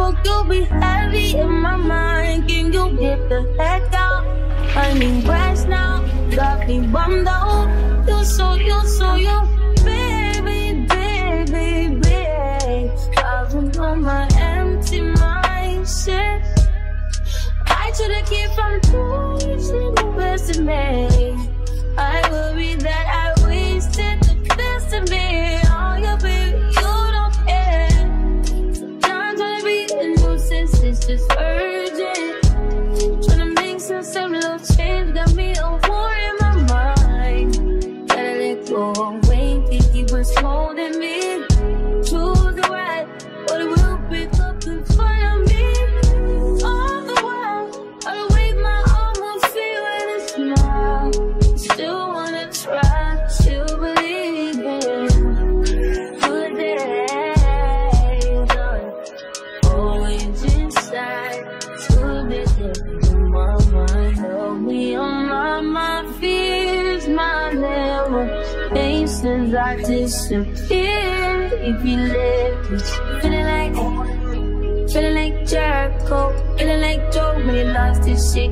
iceberg, you'll be heavy in my mind. Can you get the heck out? I need rest now, got me bummed out. You so, you so, you, baby, baby, baby. Driving on my empty mind, shit. I to keep from losing the best of me. It's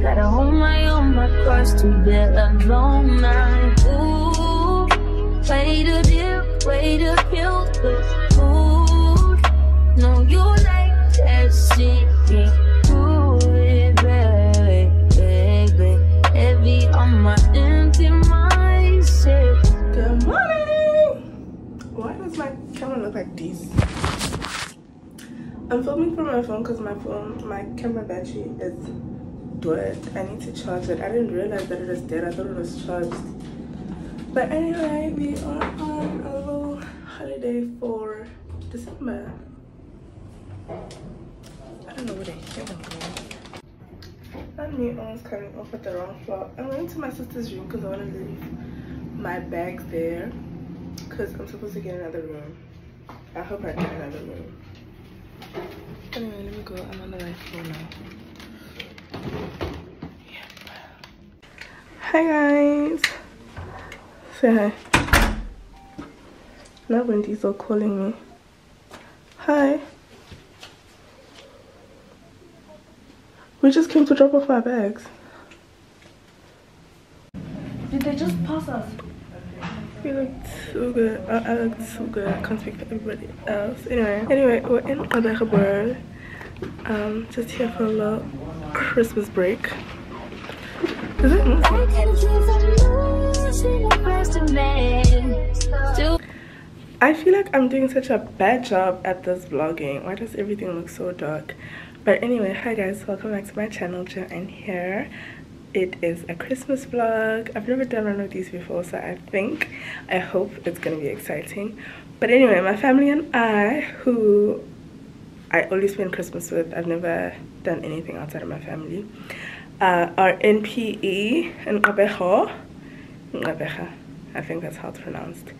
Gotta hold my own, my cross to bear alone. I, ooh, way to dip, way to kill the food. No, you like that shit, yeah. Ooh, baby, baby, heavy on my empty mindset. Good morning! Why does my camera look like this? I'm filming from my phone because my phone, my camera battery is dead. I need to charge it. I didn't realize that it was dead. I thought it was charged. But anyway, we are on a little holiday for December. I don't know where the hell I'm going. And me almost coming off at the wrong floor. I went to my sister's room because I want to leave my bags there because I'm supposed to get another room. I hope I get another room. Anyway, let me go. I'm on the right floor now. Hi guys. Say hi. Now Wendy's all calling me. Hi. We just came to drop off our bags. Did they just pass us? You look so good. I, I look so good. I can't speak for everybody else. Anyway, anyway, we're in Adahabur. Um, just here for a little Christmas break. Is it? I can keep from losing the best of me. Still I feel like I'm doing such a bad job at this vlogging. Why does everything look so dark? But anyway, hi guys, welcome back to my channel, and here. It is a Christmas vlog. I've never done one of these before, so I think, I hope it's gonna be exciting. But anyway, my family and I, who I only spend Christmas with, I've never done anything outside of my family, uh, are in PE in Abejo. I think that's how it's pronounced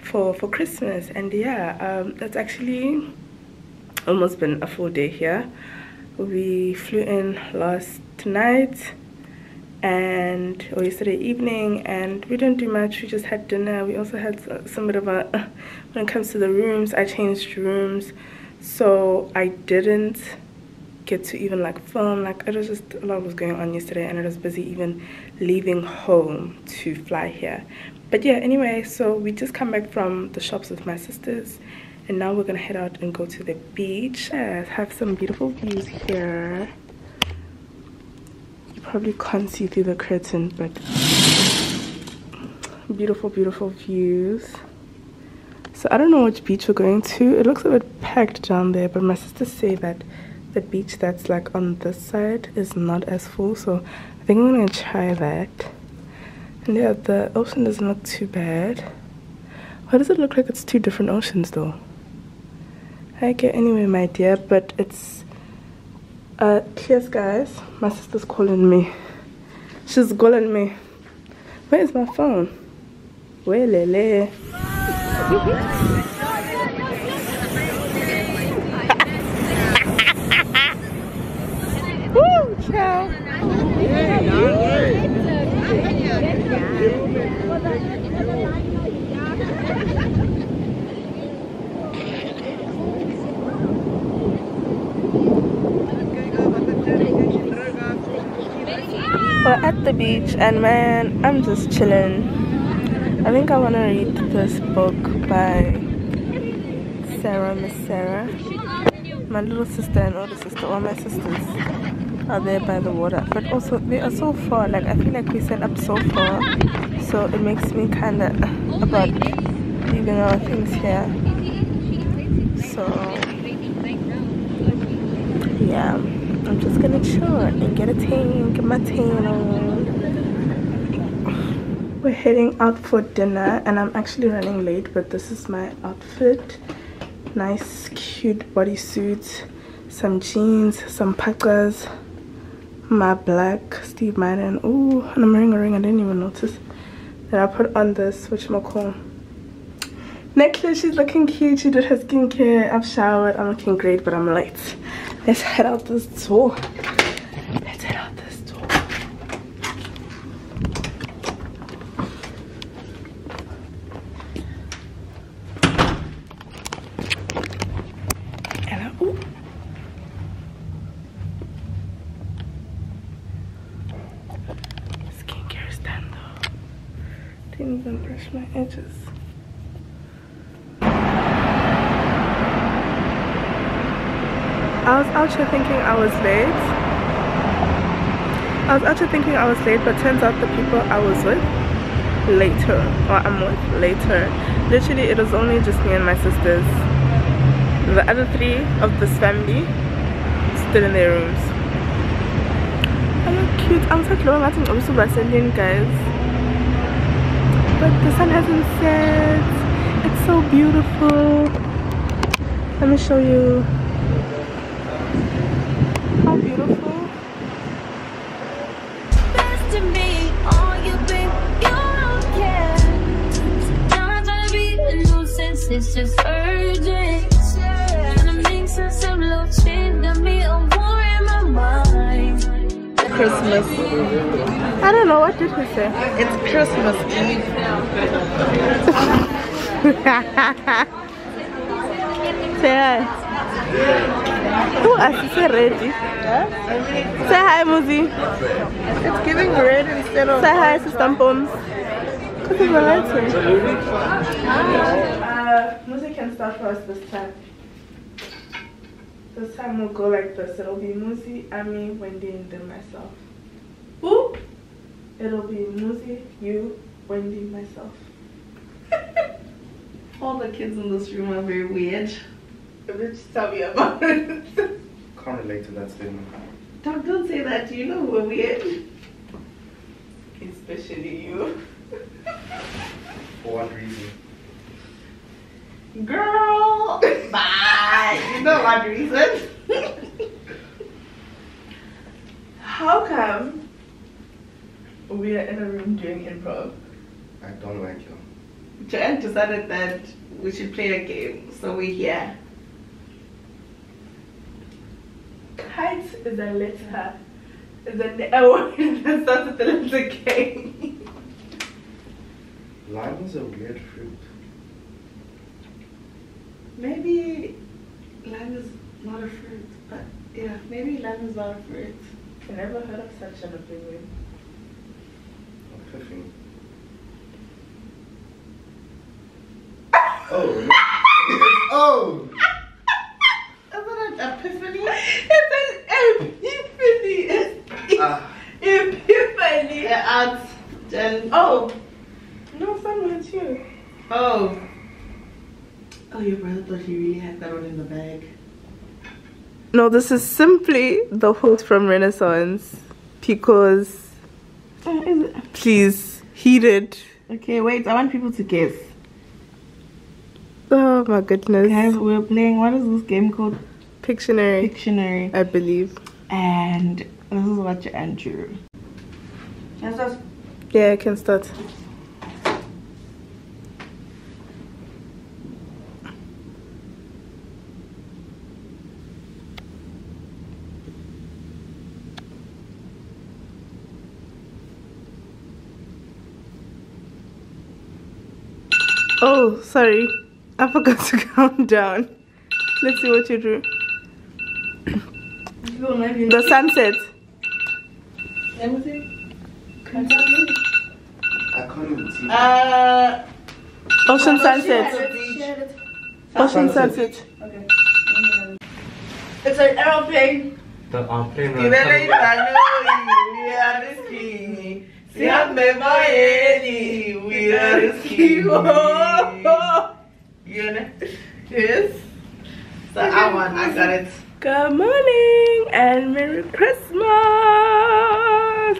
for for christmas. And yeah um that's actually almost been a full day here. We flew in last night and or yesterday evening and we didn't do much. We just had dinner. We also had some bit of a when it comes to the rooms i changed rooms so i didn't get to even like film like it was just a lot was going on yesterday and I was busy even leaving home to fly here. But yeah anyway so we just come back from the shops with my sisters and now we're gonna head out and go to the beach. Yes, have some beautiful views here. You probably can't see through the curtain but beautiful beautiful views so I don't know which beach we're going to. It looks a bit packed down there but my sisters say that the beach that's like on this side is not as full so I think I'm gonna try that. And yeah the ocean doesn't look too bad. Why does it look like it's two different oceans though? Okay anyway my dear but it's uh clear skies. My sister's calling me. She's calling me. Where is my phone? Where lele we're at the beach and man, I'm just chilling i think i want to read this book by sarah miss sarah my little sister and older sister all my sisters are there by the water but also they are so far like i feel like we set up so far so it makes me kind of about leaving our things here. So yeah i'm just gonna chill and get a tan get my tan on we're heading out for dinner and i'm actually running late but this is my outfit. Nice cute bodysuit some jeans some packers my black steve madden. Oh and i'm wearing a ring. I didn't even notice then i put on this which my call necklace she's looking cute. She did her skincare. I've showered. I'm looking great but i'm late. Let's head out this door let's head out this door and I, ooh. skincare stand though didn't even brush my edges I was actually thinking I was late. I was actually thinking I was late, but turns out the people I was with later, or I'm with later. Literally, it was only just me and my sisters. The other three of this family still in their rooms. I look cute. I'm so think I'm super sending guys. But the sun hasn't set. It's so beautiful. Let me show you how beautiful. best to Christmas. I don't know what did he say. It's Christmas Eve. Say hi. Who asked say ready? Say hi, Muzi. It's giving red instead of. Say hi, Sister Bones. Because it's a lighting. Uh, Muzi can start for us this time. This time we'll go like this. It'll be Muzi, Ami, Wendy, and then myself. Who? It'll be Muzi, you, Wendy, myself. All the kids in this room are very weird. Bitch, tell me about it. Can't relate to that statement. Don't, don't say that. You know we're weird. Especially you. For what reason? Girl! Bye! You know what reason? How come we are in a room doing improv? I don't like you. Joanne decided that we should play a game, so we're here. Kite is a letter. Is a word that starts with the letter K. Lime is a weird fruit. Maybe lime is not a fruit, but yeah, maybe lime is not a fruit. I never heard of such an opinion. Epiphany. Oh, oh! Isn't it epiphany? It's an epiphany. It's Ah, epiphany. Yeah, ads. Jen. Oh, no fun with you. Oh. Oh, your brother thought he really had that one in the bag. No, this is simply the host from Renaissance because uh, please heat it. Okay, wait. I want people to guess. Oh my goodness. Guys, we're playing. What is this game called? Pictionary, Pictionary. I believe. And this is what you Andrew. Yes, that's Yeah, I can start. Oh, sorry. I forgot to count down. Let's see what you drew. The sunset. Let me see. I can't even see. Uh, Ocean Sunset. had it, she had it. Ocean Sunset. Sunset. Okay. It's an aeroplane. The airplane We are risky. See how me We are risky. You know? Yes. So I won. I got it. Good morning and Merry Christmas.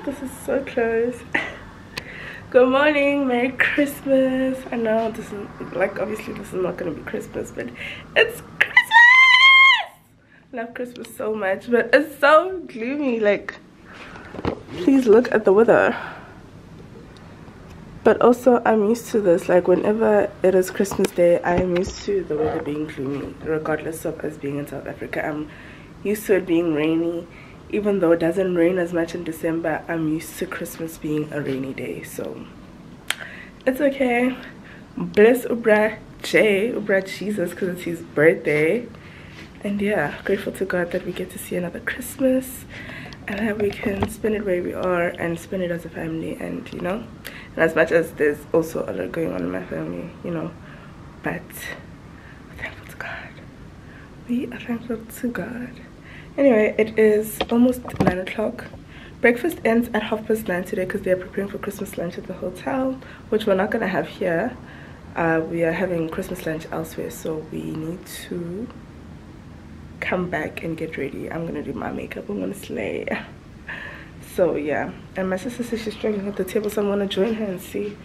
This is so close. Good morning, Merry Christmas. I know this is like obviously this is not gonna be Christmas, but it's Christmas. Love Christmas so much, but it's so gloomy. Like, please look at the weather. But also, I'm used to this. Like, whenever it is Christmas Day, I am used to the weather being gloomy, regardless of us being in South Africa. I'm used to it being rainy. Even though it doesn't rain as much in December, I'm used to Christmas being a rainy day. So, it's okay. Bless Ubra J, Ubra Jesus, because it's his birthday. And yeah, grateful to God that we get to see another Christmas and that we can spend it where we are and spend it as a family and you know and as much as there's also a lot going on in my family you know but thankful to god. We are thankful to god. Anyway it is almost nine o'clock. Breakfast ends at half past nine today because they're preparing for christmas lunch at the hotel which we're not gonna have here. Uh, we are having christmas lunch elsewhere so we need to come back and get ready. I'm gonna do my makeup. I'm gonna slay so yeah. And my sister says she's struggling at the table so i'm gonna join her and see.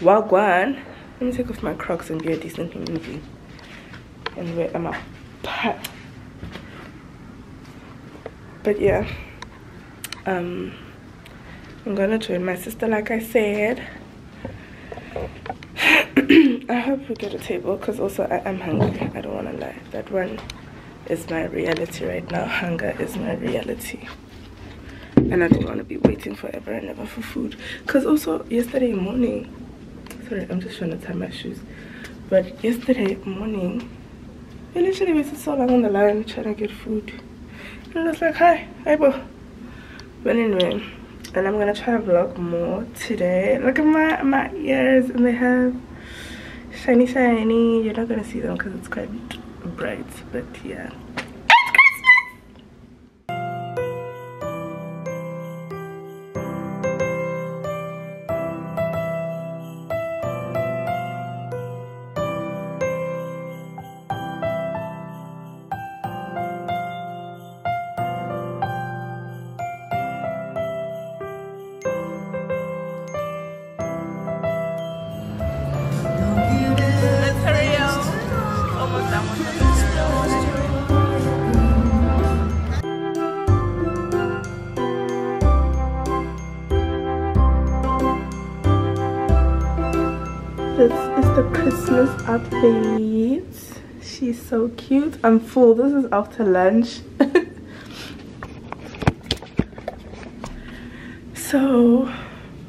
Wagwan let me take off my crocs and be a decent human being. And wear my pat. But yeah. Um i'm gonna join my sister like i said. I hope we get a table because also i am hungry. I don't want to lie. That one is my reality right now. Hunger is my reality and i don't want to be waiting forever and ever for food. Because also yesterday morning sorry i'm just trying to tie my shoes. But yesterday morning I literally waited so long on the line trying to get food. And I was like hi hi bro. But anyway and i'm gonna try to vlog more today. Look at my my ears and they have shiny shiny. You're not gonna see them because it's quite bright but yeah She's so cute. I'm full. This is after lunch. so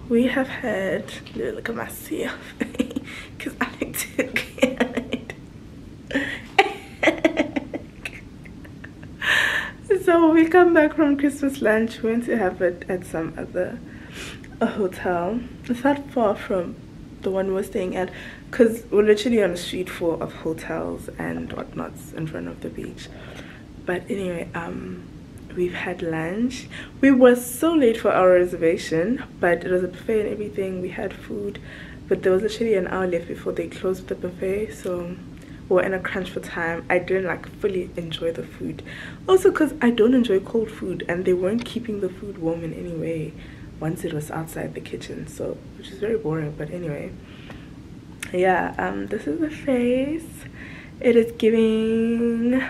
we have had look at myself because I need to get so we come back from Christmas lunch, we went to have it at some other hotel. It's not far from the one we're staying at because we're literally on a street full of hotels and whatnots in front of the beach. But anyway, um, we've had lunch. We were so late for our reservation, but it was a buffet and everything. We had food, but there was literally an hour left before they closed the buffet, so we were in a crunch for time. I didn't like fully enjoy the food. Also, because I don't enjoy cold food, and they weren't keeping the food warm in any way once it was outside the kitchen, so which is very boring. But anyway, yeah. Um, this is the face. It is giving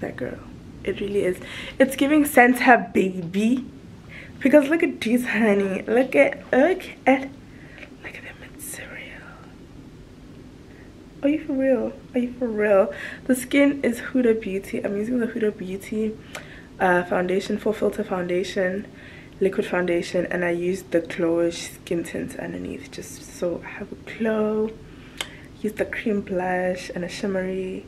that girl. It really is. It's giving Santa baby. Because look at these honey. Look at look at look at them cereal. Are you for real? Are you for real? The skin is Huda Beauty. I'm using the Huda Beauty uh, foundation FauxFilter foundation, liquid foundation, and I used the glowish skin tint underneath just so I have a glow. Use the cream blush and a shimmery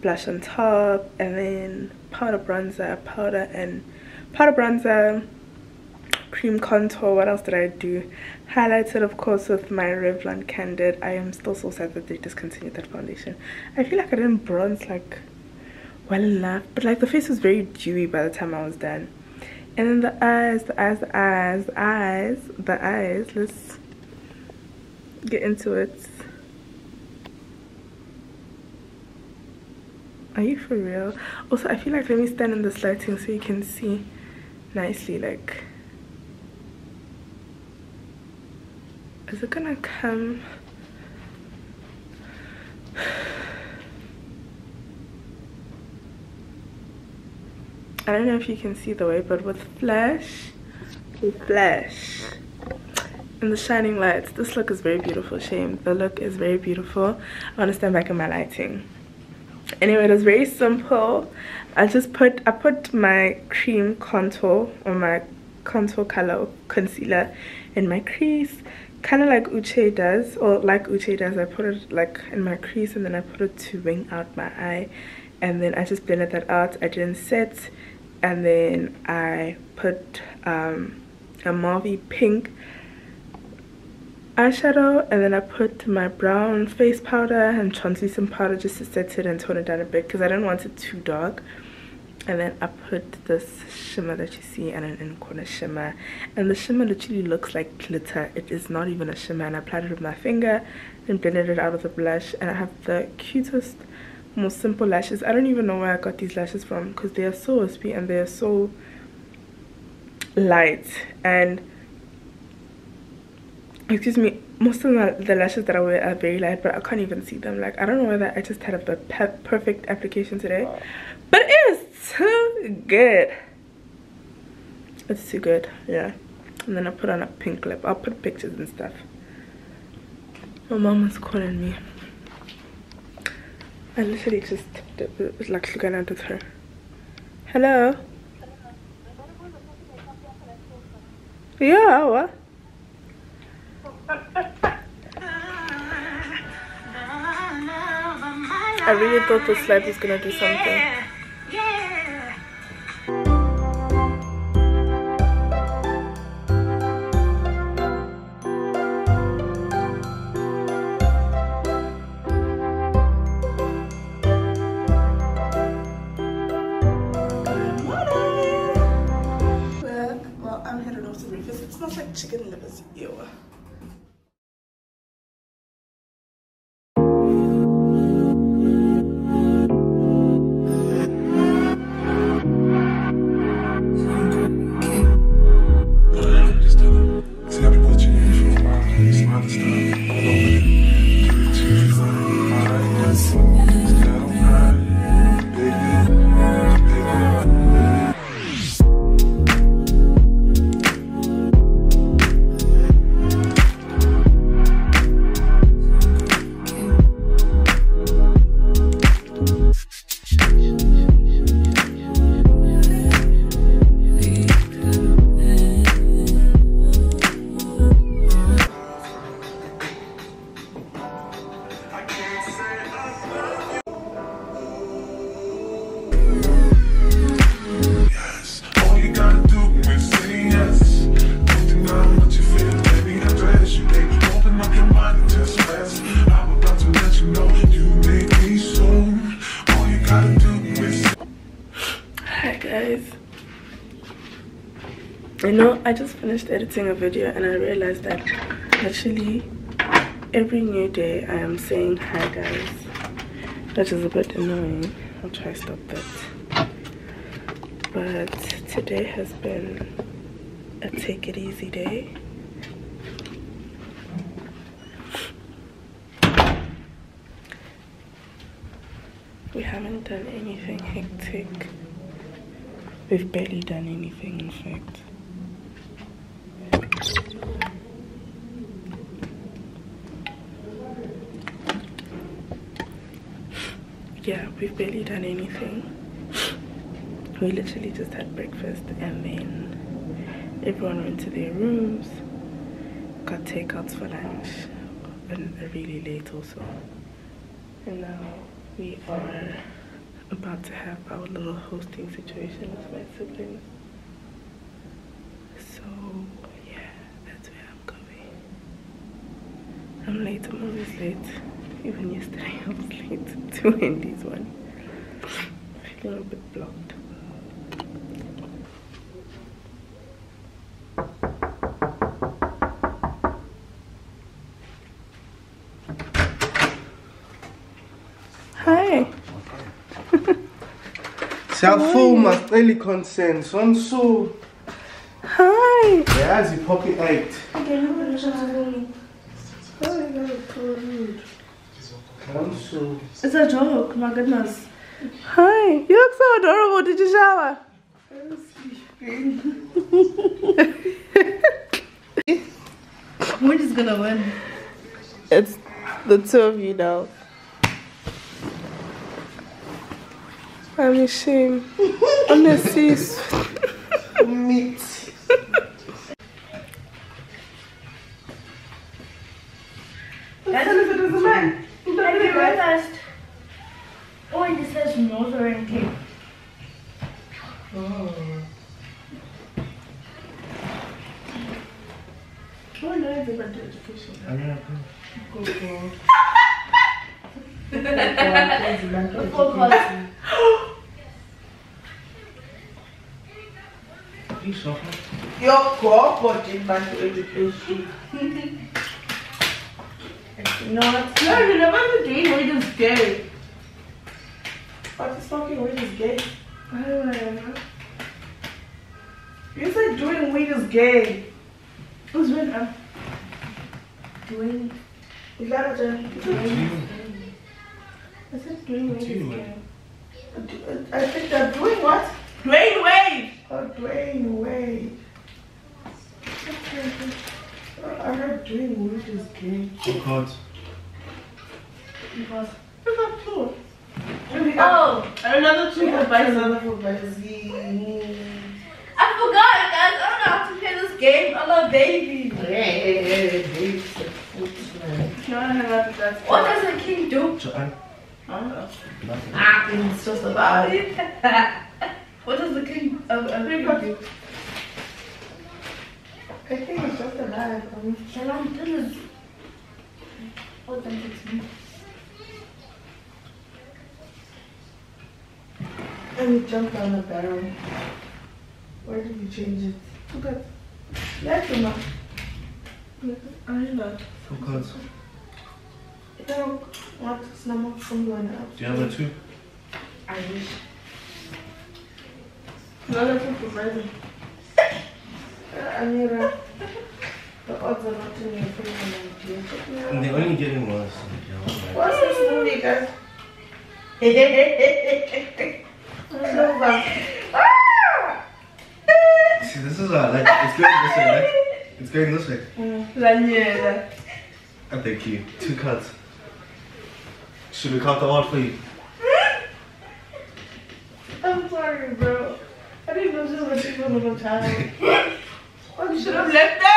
blush on top, and then powder bronzer, powder and powder bronzer, cream contour. What else did i do? Highlighted of course with my revlon candid. I am still so sad that they discontinued that foundation. I feel like i didn't bronze like well enough but like the face was very dewy by the time i was done and then the eyes the eyes the eyes the eyes the eyes let's get into it. Are you for real? Also i feel like let me stand in this lighting so you can see nicely like is it gonna come I don't know if you can see the way but with flash with flash and the shining lights this look is very beautiful shame the look is very beautiful. I want to stand back in my lighting. Anyway it was very simple. I just put I put my cream contour or my contour color concealer in my crease. Kind of like Uche does or like Uche does I put it like in my crease and then I put it to wing out my eye. And then I just blended that out. I didn't set and then I put um, a mauvey pink eyeshadow and then I put my brown face powder and translucent powder just to set it and tone it down a bit because I didn't want it too dark. And then I put this shimmer that you see and an in corner shimmer. And the shimmer literally looks like glitter. It is not even a shimmer. And I applied it with my finger and blended it out with a blush. And I have the cutest most simple lashes. I don't even know where I got these lashes from because they are so wispy and they are so light. And excuse me most of the, the lashes that i wear are very light but i can't even see them. Like i don't know whether i just had a perfect application today but it's too good. It's too good yeah. And then i put on a pink lip. I'll put pictures and stuff. My mom is calling me i literally just was like looking at her. Hello? Yeah oh, what? I really thought the slide was gonna do something. Finished editing a video and i realized that actually every new day i am saying hi guys. That is a bit annoying. I'll try to stop that. But today has been a take it easy day. We haven't done anything hectic. We've barely done anything in fact we've barely done anything. We literally just had breakfast and then everyone went to their rooms got takeouts for lunch and really late also. And now we are about to have our little hosting situation with my siblings. So yeah that's where i'm going. I'm late i'm always late. Even yesterday I was late to this one. Feeling a little bit blocked. Hi. Siyafuma sicela i-consent so. Hi. Yeah, as yazi poppy 8 Sonsu It's a joke, my goodness. Hi. You look so adorable. Did you shower? We're just gonna win. It's the two of you now. I'm ashamed. I'm the sis. meat Have you realized? Oh, this says Northern Cape. Oh, no, it's about education. Focus. Your budget back to education. No, you never doing what is gay. What is fucking weed is gay? I don't know. You said doing weed is gay. Who's winner? Doing. You gotta tell I said doing what is good. I think they're doing what? Dwyane Wade. Oh, Dwyane Wade. I heard doing weed is gay. Because Because. What's that for? Oh, another two We for Bison. another for Bison. I forgot, guys. I don't know how to play this game. I love baby. No, I hang out with that. What does the king do? Joanne, Ah, it's just about it. what does the king of uh, king do? I think it's just a lie. Um, Shalom, tell us. Oh, thank you. And you jumped on the barrel. Where did you change it? Look at. That's enough. I know. because Ikaw, what's naman kung one up? do you have a two? I wish. Another two for Bison. Uh, Amira, the odds are not in your favor, my. And they're only getting worse. What's this movie, guys? Silver. See, this is uh, like it's going this way, right? It's going this way. Laniera. I thank you. Two cuts. Should we count the one for you? I'm sorry, bro. I didn't know this was a people little child. Oh, you should have Left them.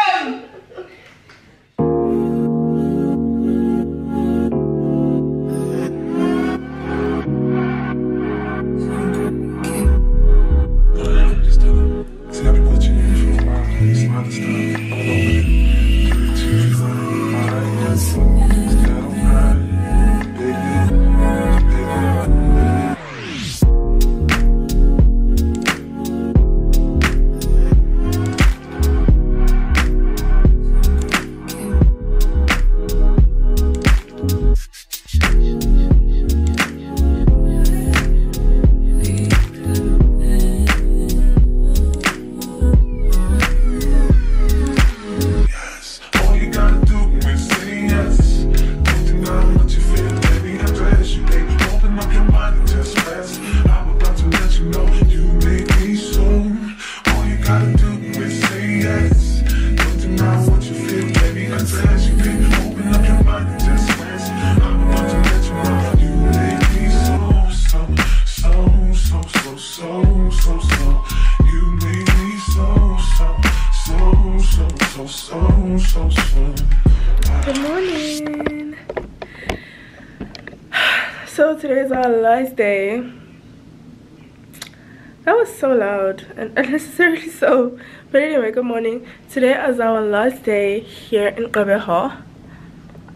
Loud and unnecessarily so. But anyway, good morning. Today is our last day here in Gqeberha.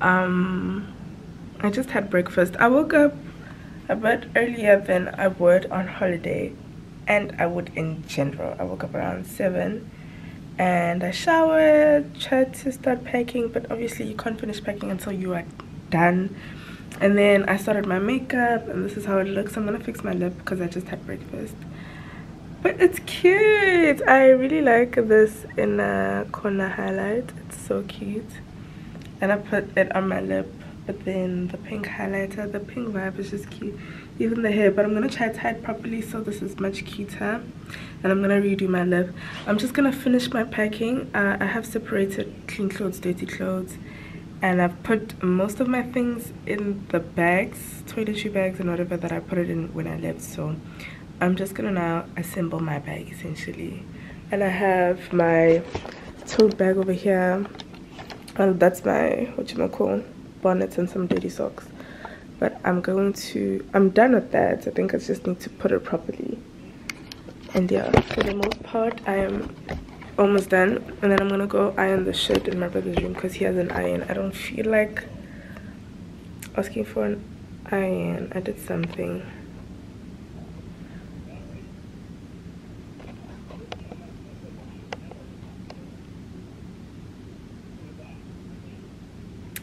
um i just had breakfast i woke up a bit earlier than i would on holiday and i would in general i woke up around seven and i showered tried to start packing but obviously you can't finish packing until you are done and then i started my makeup and this is how it looks i'm gonna fix my lip because i just had breakfast but it's cute. I really like this inner corner highlight. It's so cute. And i put it on my lip but then the pink highlighter the pink vibe is just cute. Even the hair but i'm gonna try to tie it properly so this is much cuter. And i'm gonna redo my lip. I'm just gonna finish my packing. Uh, i have separated clean clothes dirty clothes and i've put most of my things in the bags toiletry bags and whatever that i put it in when i left. So I'm just gonna now assemble my bag essentially. And I have my tote bag over here. And that's my what you might call bonnets and some dirty socks. But I'm going to I'm done with that. I think I just need to put it properly. And yeah for the most part I am almost done. And then I'm gonna go iron the shirt in my brother's room because he has an iron. I don't feel like asking for an iron. I did something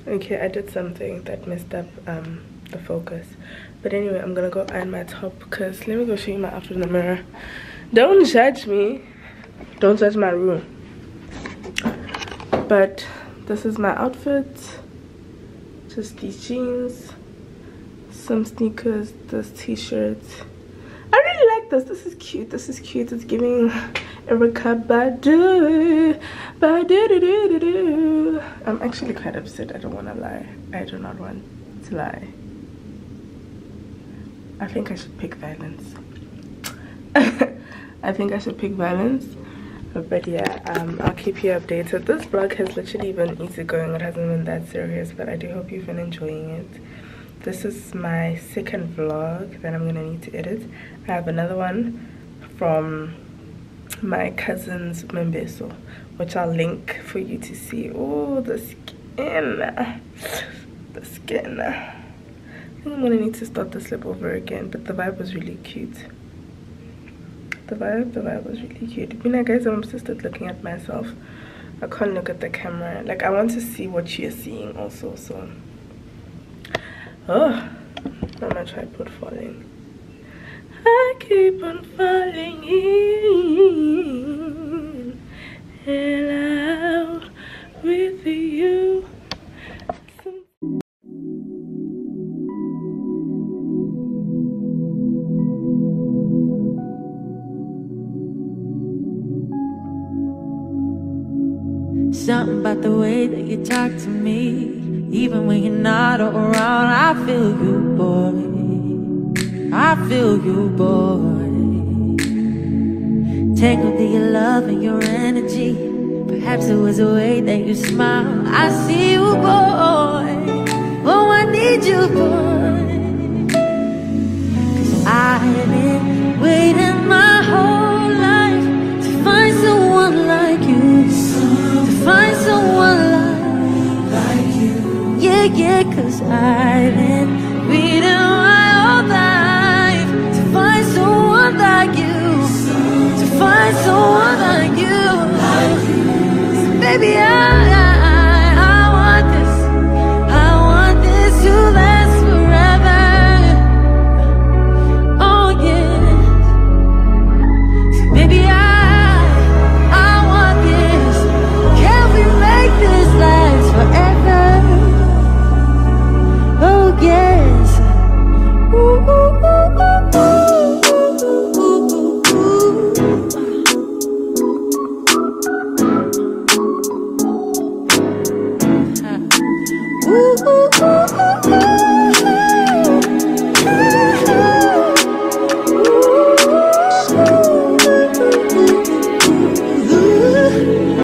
okay i did something that messed up um, the focus. But anyway i'm gonna go iron my top because let me go show you my outfit in the mirror. Don't judge me. Don't judge my room. But this is my outfit. Just these jeans some sneakers this t-shirt. I really like this. This is cute. This is cute. It's giving Erykah Badu. Badu. I'm actually quite upset. I don't want to lie. I do not want to lie. I think I should pick violence. I think I should pick violence. But yeah, um, I'll keep you updated. This vlog has literally been easy going. It hasn't been that serious, but I do hope you've been enjoying it. This is my second vlog that I'm gonna need to edit. I have another one from my cousin's Membeso, which I'll link for you to see. Oh, the skin. The skin. I think I'm gonna need to start the slip over again, but the vibe was really cute. The vibe, the vibe was really cute. You know, guys, I'm obsessed with looking at myself. I can't look at the camera. Like, I want to see what you're seeing also, so. Oh, gonna try put falling. Keep on falling in and out with you. Something about the way that you talk to me, even when you're not around, I feel you, boy. I feel you, boy. Tangled in your love and your energy. Perhaps it was the way that you smile. I see you, boy. Oh, I need you, boy. Cause I've been waiting my whole life to find someone like you. To find someone like. Yeah, yeah, cause I've been waiting my whole life find someone like you. So baby, I